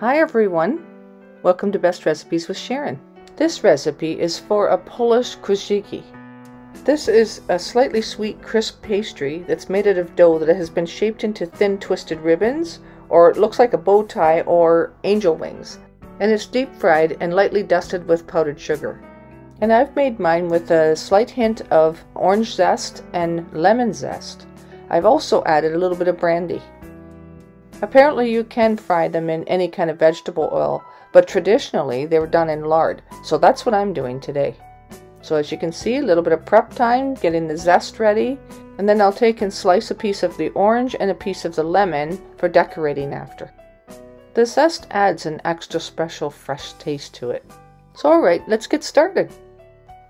Hi everyone! Welcome to Best Recipes with Sharon. This recipe is for a Polish chrusciki. This is a slightly sweet crisp pastry that's made out of dough that has been shaped into thin twisted ribbons or it looks like a bow tie or angel wings and it's deep fried and lightly dusted with powdered sugar. And I've made mine with a slight hint of orange zest and lemon zest. I've also added a little bit of brandy. Apparently you can fry them in any kind of vegetable oil, but traditionally they were done in lard, so that's what I'm doing today. So as you can see, a little bit of prep time, getting the zest ready, and then I'll take and slice a piece of the orange and a piece of the lemon for decorating after. The zest adds an extra special fresh taste to it. So alright, let's get started.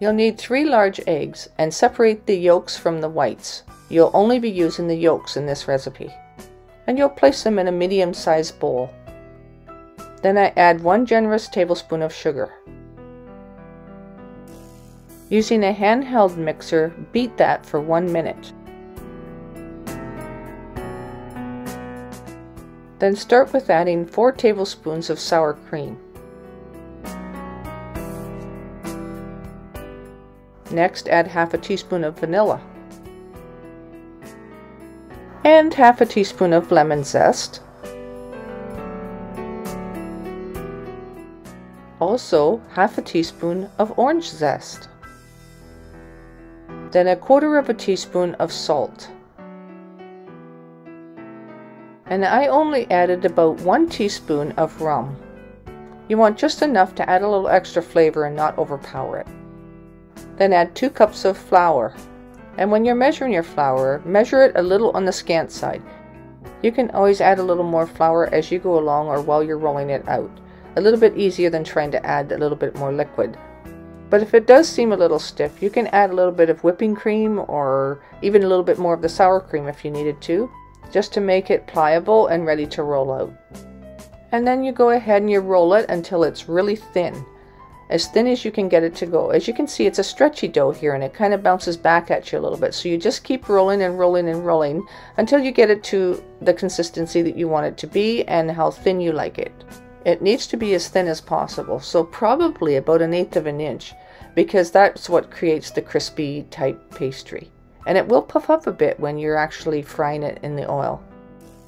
You'll need three large eggs and separate the yolks from the whites. You'll only be using the yolks in this recipe and you'll place them in a medium-sized bowl. Then I add one generous tablespoon of sugar. Using a handheld mixer, beat that for one minute. Then start with adding 4 tablespoons of sour cream. Next add half a teaspoon of vanilla and half a teaspoon of lemon zest. Also, half a teaspoon of orange zest. Then a quarter of a teaspoon of salt. And I only added about one teaspoon of rum. You want just enough to add a little extra flavor and not overpower it. Then add two cups of flour. And when you're measuring your flour, measure it a little on the scant side. You can always add a little more flour as you go along or while you're rolling it out. A little bit easier than trying to add a little bit more liquid. But if it does seem a little stiff, you can add a little bit of whipping cream or even a little bit more of the sour cream if you needed to, just to make it pliable and ready to roll out. And then you go ahead and you roll it until it's really thin as thin as you can get it to go. As you can see, it's a stretchy dough here and it kind of bounces back at you a little bit. So you just keep rolling and rolling and rolling until you get it to the consistency that you want it to be and how thin you like it. It needs to be as thin as possible, so probably about an eighth of an inch because that's what creates the crispy type pastry. And it will puff up a bit when you're actually frying it in the oil.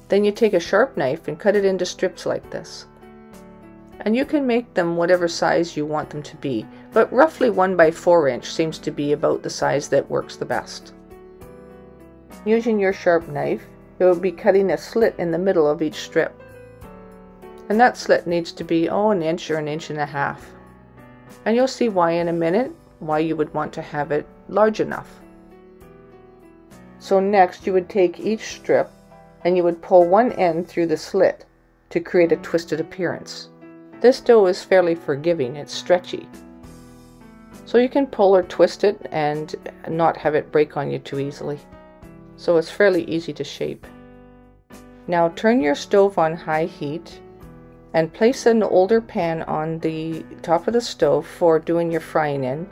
Then you take a sharp knife and cut it into strips like this and you can make them whatever size you want them to be, but roughly 1 by 4 inch seems to be about the size that works the best. Using your sharp knife, you will be cutting a slit in the middle of each strip. And that slit needs to be, oh, an inch or an inch and a half. And you'll see why in a minute, why you would want to have it large enough. So next you would take each strip and you would pull one end through the slit to create a twisted appearance. This dough is fairly forgiving, it's stretchy. So you can pull or twist it and not have it break on you too easily. So it's fairly easy to shape. Now turn your stove on high heat and place an older pan on the top of the stove for doing your frying in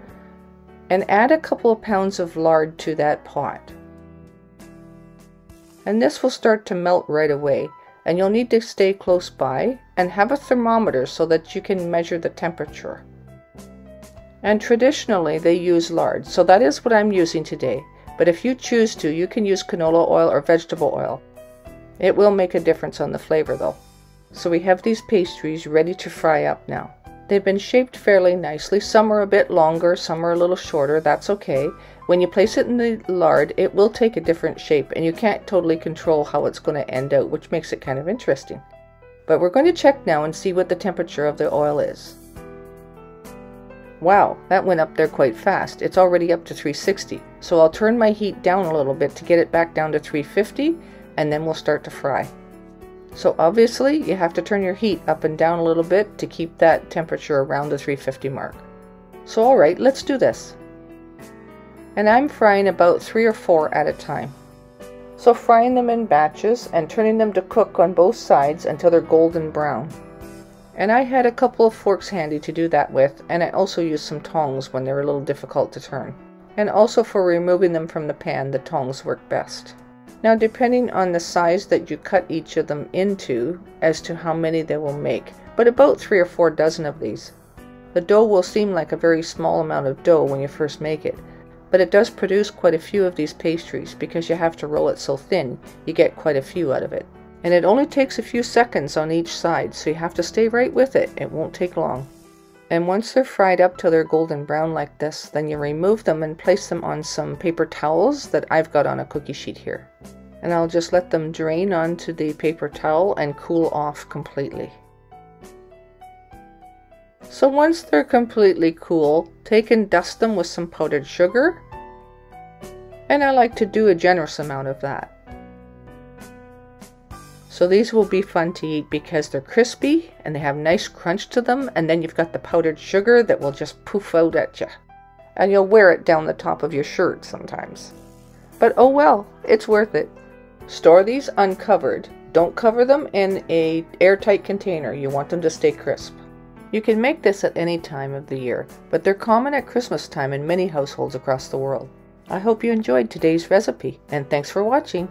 and add a couple of pounds of lard to that pot. And this will start to melt right away and you'll need to stay close by and have a thermometer so that you can measure the temperature. And traditionally they use lard, so that is what I'm using today. But if you choose to, you can use canola oil or vegetable oil. It will make a difference on the flavor though. So we have these pastries ready to fry up now. They've been shaped fairly nicely. Some are a bit longer, some are a little shorter. That's okay. When you place it in the lard, it will take a different shape and you can't totally control how it's going to end out, which makes it kind of interesting. But we're going to check now and see what the temperature of the oil is. Wow, that went up there quite fast. It's already up to 360. So I'll turn my heat down a little bit to get it back down to 350 and then we'll start to fry. So obviously you have to turn your heat up and down a little bit to keep that temperature around the 350 mark. So alright, let's do this and I'm frying about three or four at a time. So frying them in batches and turning them to cook on both sides until they're golden brown. And I had a couple of forks handy to do that with, and I also used some tongs when they're a little difficult to turn. And also for removing them from the pan, the tongs work best. Now depending on the size that you cut each of them into as to how many they will make, but about three or four dozen of these. The dough will seem like a very small amount of dough when you first make it, but it does produce quite a few of these pastries because you have to roll it so thin you get quite a few out of it. And it only takes a few seconds on each side, so you have to stay right with it. It won't take long. And once they're fried up till they're golden brown like this, then you remove them and place them on some paper towels that I've got on a cookie sheet here. And I'll just let them drain onto the paper towel and cool off completely. So once they're completely cool, take and dust them with some powdered sugar. And I like to do a generous amount of that. So these will be fun to eat because they're crispy and they have nice crunch to them and then you've got the powdered sugar that will just poof out at you. And you'll wear it down the top of your shirt sometimes. But oh well, it's worth it. Store these uncovered. Don't cover them in a airtight container. You want them to stay crisp. You can make this at any time of the year, but they're common at Christmas time in many households across the world. I hope you enjoyed today's recipe, and thanks for watching.